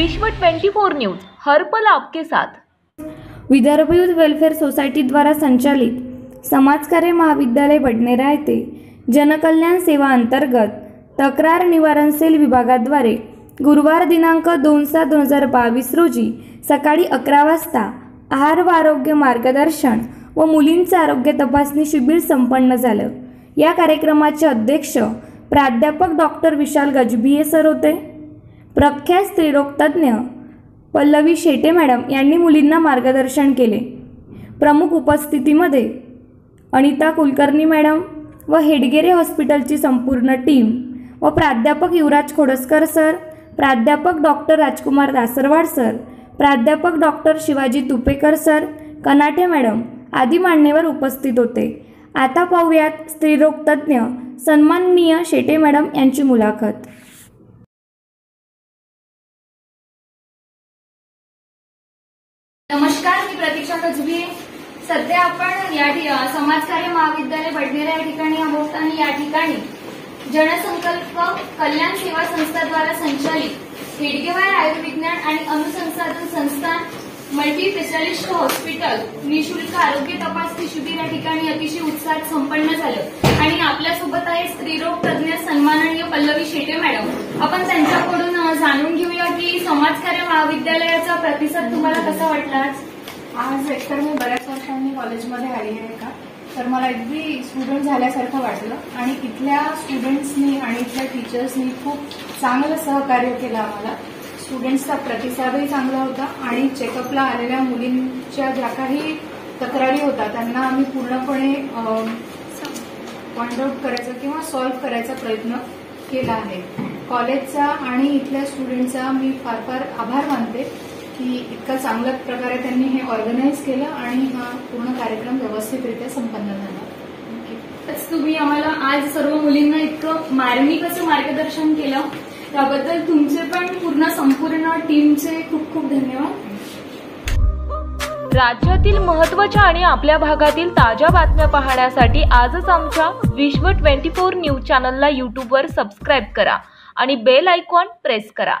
विश्व 24 न्यूज हर पल आपके साथ. विदर्भ युथ वेलफेअर सोसायटीद्वारा संचालित समाजकार्य महाविद्यालय बडनेरा येथे जनकल्याण सेवा अंतर्गत तक्रार निवारण सेल विभागाद्वारे गुरुवार दिनांक दोन सात दोन हजार बावीस रोजी सकाळी अकरा वाजता आहार व आरोग्य मार्गदर्शन व मुलींचं आरोग्य तपासणी शिबिर संपन्न झालं. या कार्यक्रमाचे अध्यक्ष प्राध्यापक डॉक्टर विशाल गजभिये सर होते. प्रख्यात स्त्रीरोगतज्ञ पल्लवी शेटे मॅडम यांनी मुलींना मार्गदर्शन केले. प्रमुख उपस्थितीमध्ये अनिता कुलकर्णी मॅडम व हेडगेरे हॉस्पिटलची संपूर्ण टीम व प्राध्यापक युवराज खोडसकर सर प्राध्यापक डॉक्टर राजकुमार दासरवाड सर प्राध्यापक doctor Shivaji Tupekar sir Kanate madam आदी मान्यवर उपस्थित होते. आता पाहूयात स्त्रीरोगतज्ञ सन्माननीय शेटे मॅडम यांची मुलाखत. नमस्कार मी प्रतीक्षा गजबी सध्या आपण या समाजकार्य महाविद्यालय बडनेरा या ठिकाणी आहोत आणि या ठिकाणी जनसंकल्प कल्याण सेवा संस्थाद्वारा संचालित हेडगेवार आयुर्विज्ञान आणि अनुसंसाधन संस्थान मल्टी स्पेशालिस्ट हॉस्पिटल निशुल्क आरोग्य तपासणी शिबिर या ठिकाणी अतिशय उत्साहात संपन्न झालं. आणि आपल्यासोबत आहे स्त्रीरोग तज्ज्ञ सन्माननीय पल्लवी शेटे मॅडम. आपण त्यांच्याकडून जाणून घेऊया की समाजकार्य महाविद्यालयाचा प्रतिसाद तुम्हाला कसा वाटला आज? एकतर मी बऱ्याच वर्षांनी कॉलेजमध्ये आली आहे का? तर मला अगदी स्टुडंट झाल्यासारखं वाटलं. आणि इथल्या स्टुडंट्सनी आणि इथल्या टीचर्सनी खूप चांगलं सहकार्य केलं आम्हाला. स्टुडंट्सचा प्रतिसादही चांगला होता आणि चेकअपला आलेल्या मुलींच्या ज्या काही तक्रारी होत्या त्यांना आम्ही पूर्णपणे पॉइंट आउट करायचा किंवा सॉल्व्ह करायचा प्रयत्न केला आहे. कॉलेजचा आणि इथल्या स्टुडंटचा मी फार फार आभार मानते की इतका चांगल्या प्रकारे त्यांनी हे ऑर्गनाईज केलं आणि हा पूर्ण कार्यक्रम व्यवस्थितरित्या संपन्न झाला. तुम्ही आम्हाला आज सर्व मुलींना इतकं मार्मिक असं मार्गदर्शन केलं. त्याबद्दल तुमचे पण पूर्ण संपूर्ण टीमचे खूप खूप धन्यवाद. राज्यातील महत्त्वाच्या आणि आपल्या भागातील ताज्या बातम्या पाहण्यासाठी आजच आमच्या विश्व 24 न्यूज चॅनलला यूट्यूबवर सबस्क्राईब करा. आणि बेल आयकॉन प्रेस करा.